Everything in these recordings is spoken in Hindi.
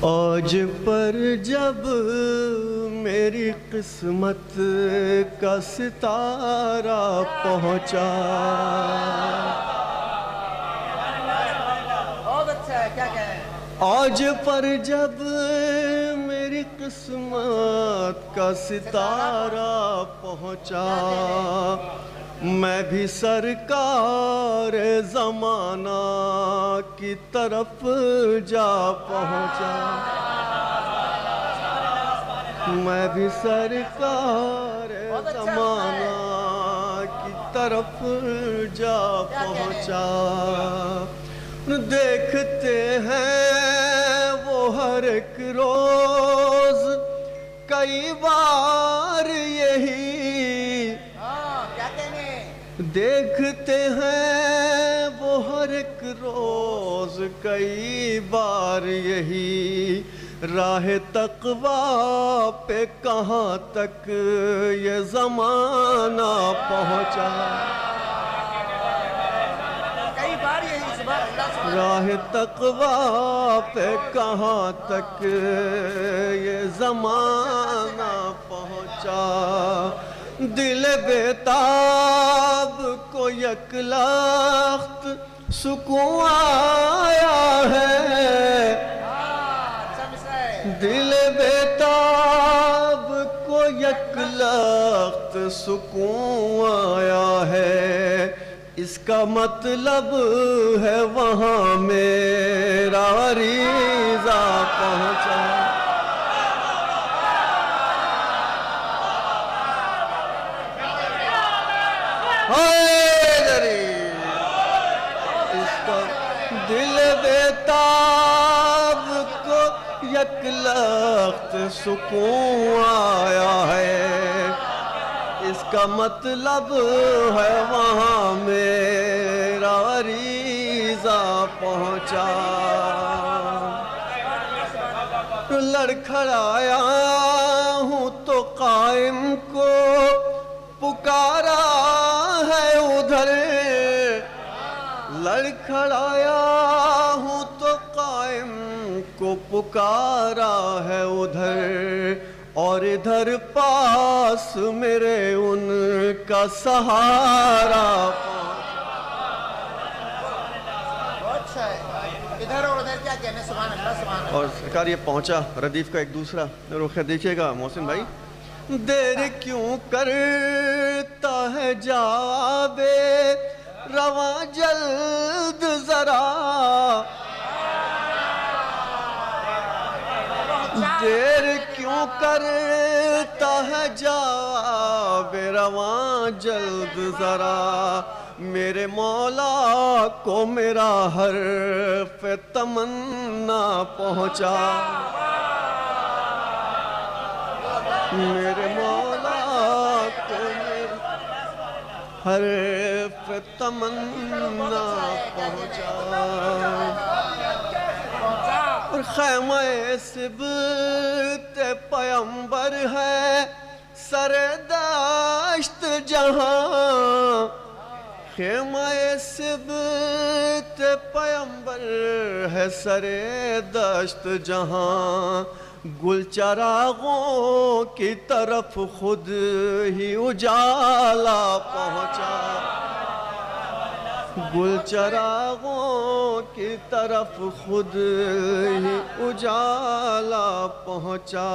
आज पर जब मेरी किस्मत का सितारा पहुँचा। अच्छा क्या आज पर जब मेरी किस्मत का सितारा पहुँचा। मैं भी सरकार जमाना की तरफ़ जा पहुँचा। मैं भी सरकार जमाना की तरफ़ जा पहुँचा। देखते हैं वो हर एक रोज कई बार यही देखते हैं वो हर एक रोज कई बार यही राह तकवा पे कहाँ तक ये जमाना पहुँचा। कई बार यही सुबह राह तकवा पे कहाँ तक ये जमाना पहुँचा। दिल बेताब को यक लख्त सुकून आया है। दिल बेताब को यक लख्त सुकून आया है। इसका मतलब है वहाँ मेरा रीजा पहुँचा हाय गरीब इसका दिल बेताब को यक लख्त सुकून आया है। इसका मतलब है वहाँ मेरा रीजा पहुँचा। लड़खड़ाया हूँ तो कायम को पुकारा है उधर। लड़खड़ाया हूँ को पुकारा है उधर और इधर पास मेरे उनका सहारा। अच्छा इधर और उधर क्या कहने सुबह अल्लाह सुबह और सरकार ये पहुँचा रदीफ का एक दूसरा। रुख देखिएगा मोहसिन भाई। देर क्यों करता है जाबे रवा जल्द जरा करता है जाबे रवा जल्द जरा। मेरे मौला को मेरा हर पे तमन्ना पहुँचा। मेरे मौला को मेरे हर पे तमन्ना पहुँचा। और खैमा सिबत पयंबर है, सरदाश्त जहाँ। खेमा सिबत पयंबर है सरे दश्त जहाँ। गुल चरागों की तरफ़ खुद ही उजाला पहुँचा। गुल चरागों की तरफ़ खुद ही उजाला पहुँचा।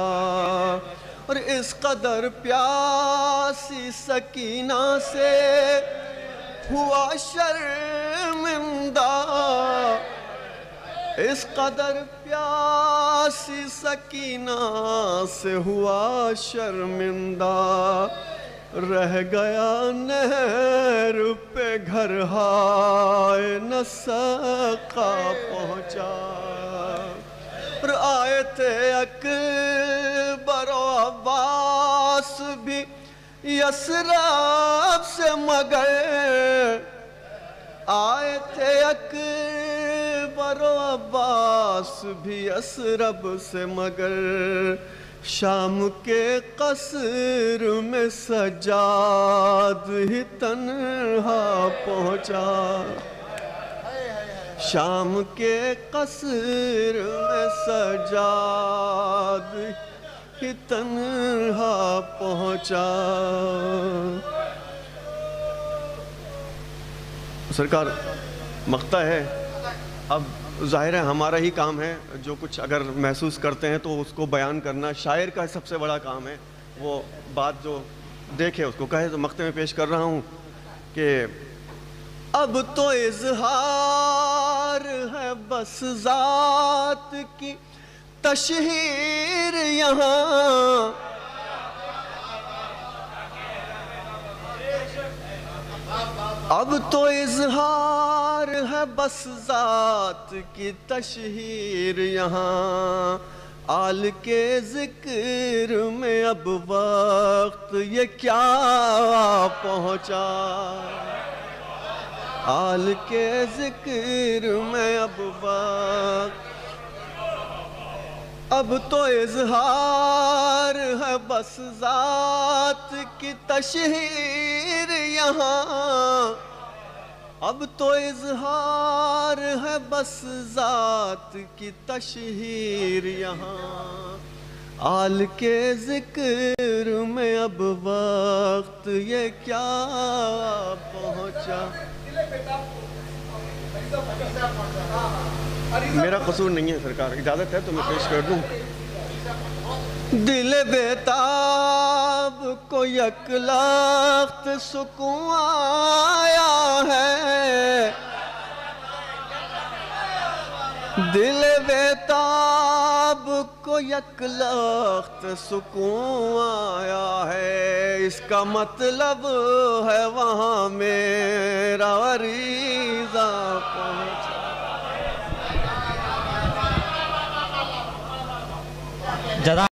और इस कदर प्यासी सकीना से हुआ शर्मिंदा। इस कदर प्यासी सकीना से हुआ शर्मिंदा। रह गया नहर पे घर हाय न सका पहुँचा। और आए थे अकबर अब्बास भी यसराब से मगर। आए थे अकबर अब्बास भी यसरब से मगर। शाम के कसर में सजाद ही तन्हा पहुँचा। शाम के कसर में सजाद ही तन्हा पहुँचा। सरकार मख्ता है। अब ज़ाहिर है हमारा ही काम है जो कुछ अगर महसूस करते हैं तो उसको बयान करना। शायर का सबसे बड़ा काम है। वो बात जो देखे, उसको कहे तो मख्ते में पेश कर रहा हूँ कि अब तो इजहार है बस ज़ात की तशहीर यहाँ। अब तो इजहार है बस ज़ात की तशहीर यहाँ। आल के ज़िक्र में अब वक्त ये क्या पहुँचा। आल के ज़िक्र में अब वक्त अब तो इजहार है बस ज़ात की तशहीर यहाँ। अब तो इजहार है बस ज़ात की तशहीर यहाँ। आल के ज़िक्र में अब वक्त ये क्या पहुँचा? मेरा कसूर नहीं है सरकार, इजाज़त है तो मैं पेश कर दूँ। दिल बेताब को यक लख्त सुकून आया है। दिल बेताब को यक लख्त सुकून आया है। इसका मतलब है वहाँ मेरा वरीजा पहुँचा जदा